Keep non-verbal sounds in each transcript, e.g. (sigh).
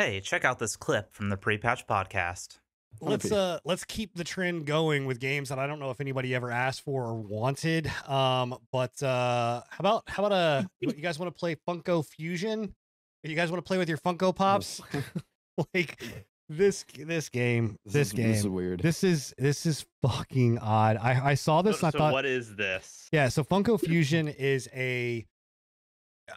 Hey, check out this clip from the Pre-Patch podcast. let's uh let's keep the trend going with games that I don't know if anybody ever asked for or wanted. Um, but uh, how about how about uh, (laughs) you, you guys want to play Funko Fusion? You guys want to play with your Funko Pops? (laughs) (laughs) like this this game, this, is, game, This is weird. this is this is fucking odd. I I saw this so, and I so thought what is this? yeah. So Funko Fusion is a.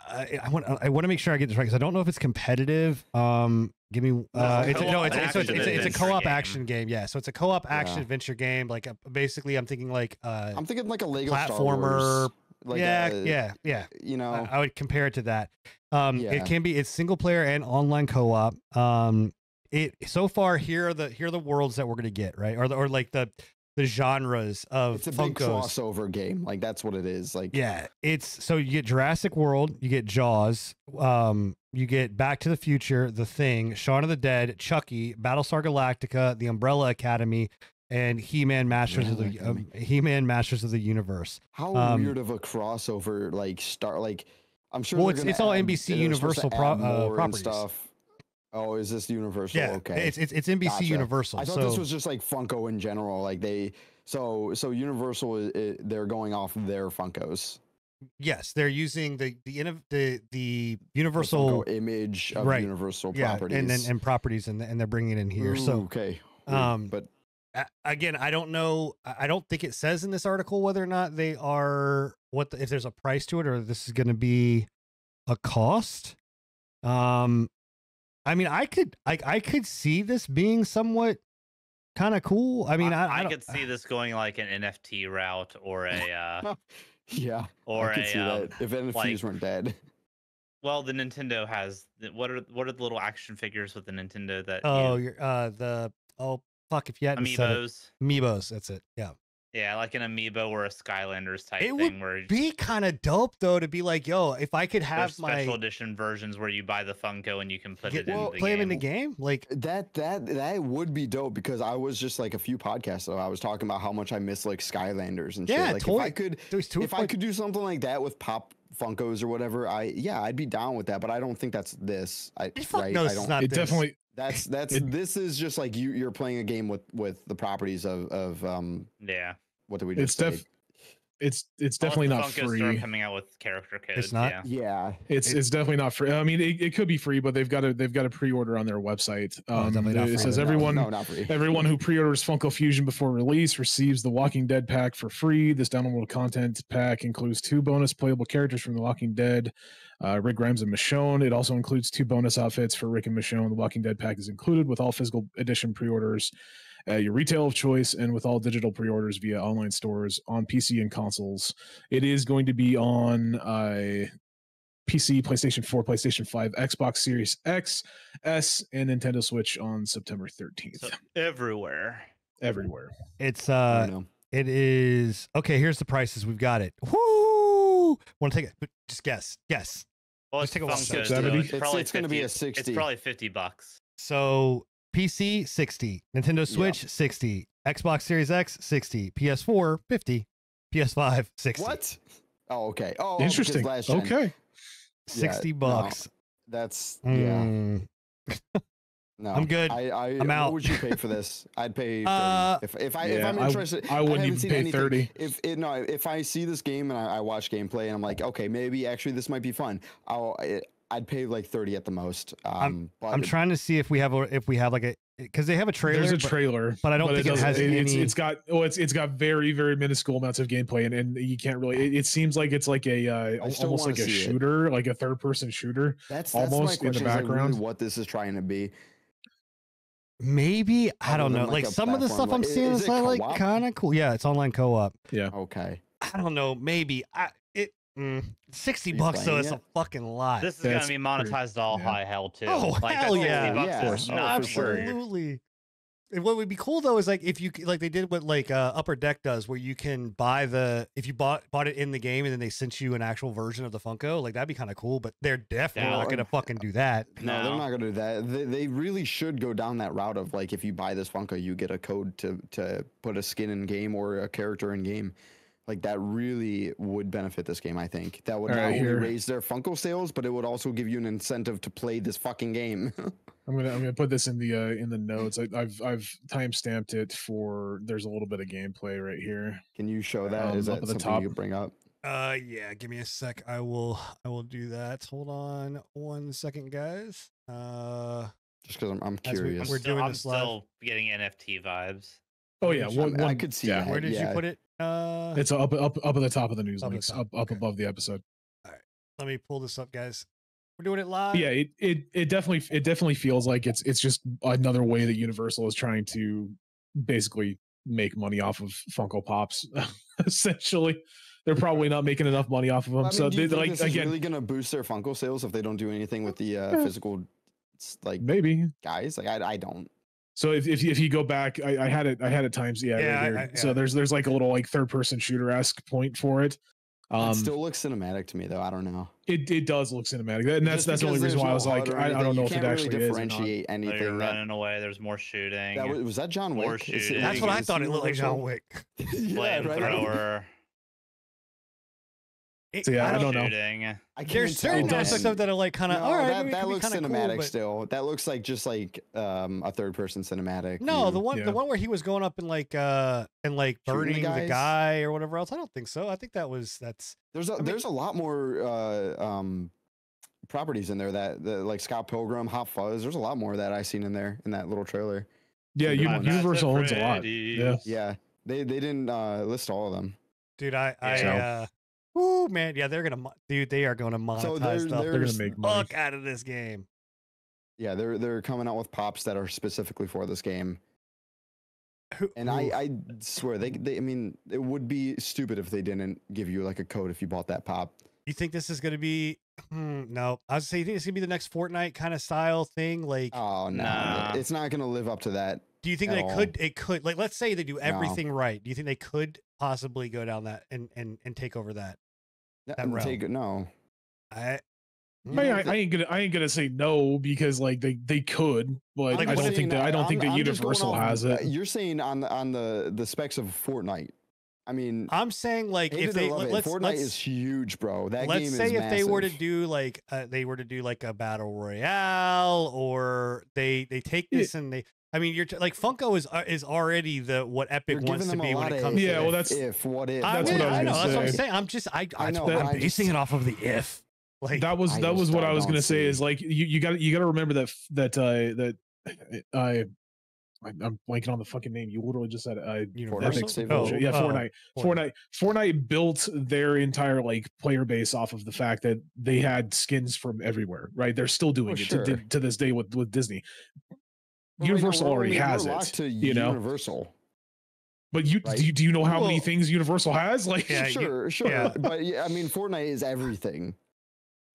I, I want I want to make sure I get this right because I don't know if it's competitive. Um, give me uh, it's, no, it's, it's, it's, it's, a- it's a co-op game. action game. Yeah, so it's a co-op action Yeah. adventure game. Like uh, basically, I'm thinking like uh, I'm thinking like a Lego Star platformer. Wars, Like yeah, a- yeah, yeah. You know, I, I would compare it to that. Um, Yeah. it can be it's single player and online co-op. Um, it so far here are the here are the worlds that we're gonna get right, or the, or like the the genres of it's a big crossover game. Like that's what it is. Like Yeah, it's so you get Jurassic World, you get Jaws, um, you get Back to the Future, The Thing, Shaun of the Dead, Chucky, Battlestar Galactica, The Umbrella Academy, and He-Man Masters of the um, He-Man Masters of the Universe. how um, weird of a crossover. Like start like I'm sure. Well, it's- it's all NBC they're supposed to Universal pro- uh, properties. stuff. Oh, is this Universal? Yeah, okay. it's it's, it's NBC Gotcha. Universal. I thought so this was just like Funko in general. Like they, so so Universal, is, i they're going off their Funkos. yes, they're using the the the the the Universal Funko image of right, Universal yeah, properties. and then and properties, and and they're bringing it in here. Ooh, So okay, Weird, um, but again, I don't know. I I don't think it says in this article whether or not they are what the, if there's a price to it or this is going to be a cost. Um, I mean, I could I I could see this being somewhat kind of cool. I mean, I, I, I, don't- could see this going like an NFT route or a uh, (laughs) yeah, or I could a see um, that if NFTs like- weren't dead. (laughs) well, the Nintendo has what are what are the little action figures with the Nintendo that oh, you, you're uh the oh fuck if you hadn't said it. amiibos? Amiibos, that's it. Yeah. Yeah, like an amiibo or a Skylanders type It would where Be kind of dope though to be like, yo, if I could there's have special my edition versions where you buy the Funko and you can put get, it in well, the play game. them in the game, like That that that would be dope because I was just like a few podcasts ago. I was talking about how much I miss like Skylanders and Yeah, shit. Like toy- if I could, there's two if I could do something like that with pop Funkos or whatever, I yeah, I'd be down with that. But I don't think that's this. I right. no, I it's don't. not it this. definitely That's that's It- this is just like you you're playing a game with with the properties of of um yeah, what do we it's say? def it's it's definitely not free. coming out with character codes. not? Yeah. Yeah, It's It- it's definitely not free. I mean, it, it could be free, but they've got to they've got a pre-order on their website. Oh, Um, definitely not it says everyone no, not free. (laughs) everyone who pre-orders Funko Fusion before release receives the Walking Dead pack for free. This downloadable content pack includes two bonus playable characters from The Walking Dead, uh, Rick Grimes and Michonne. It also includes two bonus outfits for Rick and Michonne. The Walking Dead pack is included with all physical edition pre-orders at your retail of choice and with all digital pre-orders via online stores on PC and consoles. It is going to be on uh, PC, PlayStation 4, PlayStation 5, Xbox Series X, S, and Nintendo Switch on September 13th. So everywhere. Everywhere. It's uh it is okay, here's the prices. We've got it. Woo! Want to take it? Just guess. Guess. Well, Just it's take a walk. Funko, so it's It's- probably it's gonna be a 60. It's probably fifty bucks. So PC 60, Nintendo Switch 60, Xbox Series X 60, PS4 50, PS5 60. What? Oh, okay. Oh, Interesting. last. Okay. 60 no. bucks. That's yeah. Mm, No, I'm good. I, I, I'm what out. would you pay for this? (laughs) I'd pay 30. Uh, if if I if I'm interested. I wouldn't haven't even pay anything. 30. If it, no, if I see this game and I, I watch gameplay and I'm like, okay, maybe actually this might be fun. I'll I, I'd pay like 30 at the most. Um, but I'm trying to see if we have a if we have like a because they have a trailer. There's a trailer, but I don't think it doesn't- has it's, any- it's got oh, it's it's got very very minuscule amounts of gameplay, and, and you can't really. It, it seems like it's like a uh, almost like a see it. shooter, like a third person shooter. That's that's almost in the question. is, like, really background. what this is trying to be. Maybe I don't know. like, Like some of the platform, stuff I'm seeing is is like kind of cool. Yeah, it's online co-op. Yeah. Okay. I don't know. Maybe I it mm, sixty You bucks though. playing It's it? a fucking lot. This is That's gonna be monetized to all yeah. high hell too. Oh, like hell that 60 yeah. bucks Yeah, is oh, not for sure. Absolutely. And what would be cool though is like if you c- like they did what like uh, Upper Deck does, where you can buy the if you bought bought it in the game and then they sent you an actual version of the Funko, like that'd be kind of cool. But they're definitely Yeah. not gonna fucking do that. No, they're not gonna do that. They, they really should go down that route of like if you buy this Funko, you get a code to to put a skin in game or a character in game. Like that really would benefit this game. I think that would All not right, only here. raise their Funko sales, but it would also give you an incentive to play this fucking game. (laughs) I'm gonna I'm gonna put this in the uh, in the notes. I, I've I've time stamped it for. There's a little bit of gameplay right here. Can you show that? Is Um, that up at the something top. you bring up? Uh, yeah. Give me a sec. I will. I will do that. Hold on one second, guys. Uh, Just because I'm, I'm As we- curious. we're Still- doing I'm this live. still getting NFT vibes. Oh yeah, I one, mean, I could see yeah. that. where did yeah. you put it? Uh, It's up up up at the top of the news Up at the links, top, up up okay. above the episode. All right, let me pull this up, guys. We're doing it live. yeah it, it it definitely it definitely feels like it's it's just another way that universal is trying to basically make money off of funko pops (laughs) essentially they're probably not making enough money off of them I mean, so they think like this is again really gonna boost their Funko sales if they don't do anything with the uh, Yeah. physical, like maybe guys? Like I, I don't. So if, if, you- if you go back I, I had it i had it times yeah, right Yeah, I- here. I- so there's there's like a little like third person shooter esque point for it um it still looks cinematic to me though. I don't know. it, it does look cinematic and that's Just that's the only reason there's why i was like I, I don't know if it can't really actually is or not. differentiate So anything. you're that- running away. There's more shooting. That was, was that John Wick? Is it- That's what I thought it looked like. John Wick. (laughs) yeah, right. Flamethrower. It- So, yeah, I don't know. shooting. I can't There's certain It aspects of that are like kind of No, all right. that, that looks cinematic cool, but- still. That looks like just like um, a third person cinematic. No, view. the one Yeah. the one where he was going up and like uh and like Shooting the burning the, guy or whatever else. I don't think so. I think that was that's There's a mean- there's a lot more uh, um, properties in there that, that like Scott Pilgrim, Hot Fuzz. There's a lot more that I seen in there in that little trailer. yeah Good Uni- one. universal owns a lot yeah Yeah, they they didn't uh, list all of them. dude. I I So- uh, whoo man, yeah, they're gonna mo- dude. They are going to monetize So stuff. they're gonna make money Fuck out of this game. Yeah, they're they're coming out with pops that are specifically for this game. Who- And I. I swear they, they I mean it would be stupid if they didn't give you like a code if you bought that pop. you think this is gonna be? Hmm, no, I was saying you think it's gonna be the next Fortnite kind of style thing. Like, Oh no, Nah. it's not gonna live up to that. Do you think they all. could? It could. Like, let's say they do No. everything right. Do you think they could possibly go down that and and and take over that? That That realm. take no. I. I, mean, I, the- I ain't gonna I ain't gonna say no because like they they could, but Like, I don't do think that I don't think I'm- that I'm just going Universal off- has it. You're saying on the on the the specs of Fortnite. I mean, I'm saying like if they let, let's, Fortnite let's, is huge, bro. That let's game say is if they were to do like uh, they were to do like a battle royale or they they take Yeah. this and they I mean you're t- like Funko is uh, is already the what Epic You're wants to be when it of comes Yeah, to well, that's- if what if. I, that's mean, what I was I know gonna that's what I'm saying. I'm just I, I that's know, what but I'm basing just- it off of the if. Like that was that was what I was gonna say see- is like you you got you got to remember that that uh that I I'm blanking on the fucking name. You literally just said it. I Universal? Epic Save Oh, Bullshit. yeah, oh, Fortnite. Fortnite. Fortnite built their entire like player base off of the fact that they had skins from everywhere. Right? They're still oh, doing Oh, it to, sure. to this day with with Disney. Well, right now, Universal we're already has we're it. To you know? Universal. But you Right. do, you do you know how many things Universal has? (laughs) Like Yeah, you- sure, sure. yeah. But yeah, I mean, Fortnite is everything.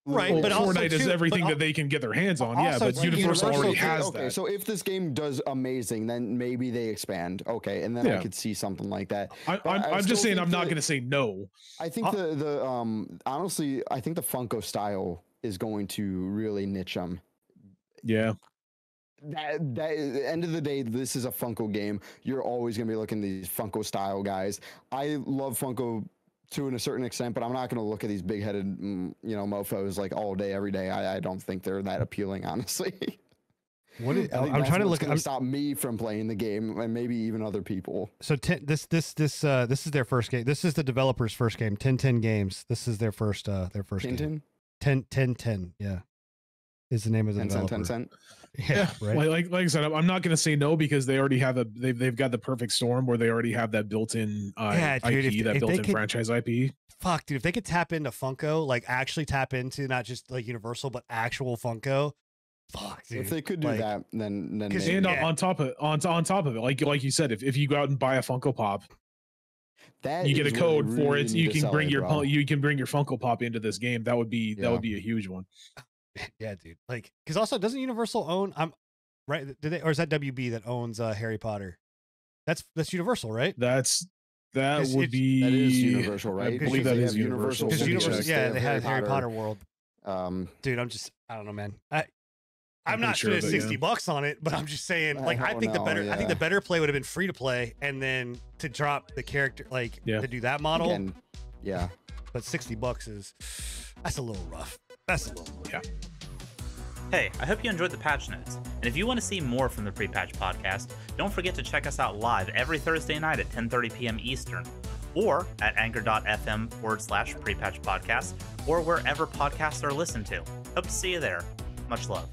Right, well, but Fortnite is too- everything that they can get their hands on. Yeah, but too, Universal already has okay, that. so if this game does amazing, then maybe they expand. Okay, and then I could see something like that. I, but I'm, I I'm just saying I'm not going to say no. I think Uh, the the um honestly, I think the Funko style is going to really niche them. Yeah. That that end of the day, this is a Funko game. You're always gonna be looking at these Funko style guys. I love Funko to a certain extent, but I'm not gonna look at these big headed, you know, mofo's like all day, every day. I, I don't think they're that appealing, (laughs) honestly. what I'm that's trying to look I'm, stop me from playing the game, and maybe even other people. so ten, this this this uh this is their first game. This is the developers first game. 1010 games. This is their first uh their first game. Tintin, 10 10 10 yeah is the name of the ten cent, developer ten cent. (laughs) yeah right Like, like like I said, I'm- I'm not going to say no because they already have a they've they've got the perfect storm where they already have that built-in uh, Yeah, dude, IP, if- that if built-in could- franchise IP. fuck, dude, if they could tap into Funko, like actually tap into not just like Universal, but actual Funko, fuck, dude. If they could do like- that, then then 'Cause- maybe. And on- Yeah. on top of on on top of it, like like you said, if, if you go out and buy a Funko Pop, that you get a is where they code for it. You can bring it, your bro. you can bring your Funko Pop into this game. That would be that would be a huge one. Yeah, dude. Like, because also doesn't Universal own? I'm right. Did they or is that WB that owns uh, Harry Potter? That's that's Universal, right? That's that 'Cause would it's- be That is Universal, right? I believe that is that have is Universal. Because Universal, yeah, They they have have Harry Harry Potter. Potter World, Um, dude. I'm just, I don't know, man. I. I'm, I'm not sure spending sixty yeah. bucks on it, but I'm just saying, like, I don't think the know, better, I think the better play would have been free to play, and then to drop the character, like, Yeah. to do that model. again, yeah. but 60 bucks is that's a little rough. That's Yeah. Hey, I hope you enjoyed the patch notes. And if you want to see more from the Pre-Patch podcast, don't forget to check us out live every Thursday night at 10:30 p.m. Eastern, or at anchor.fm forward slash pre-patch podcast, or wherever podcasts are listened to. Hope to see you there. Much love.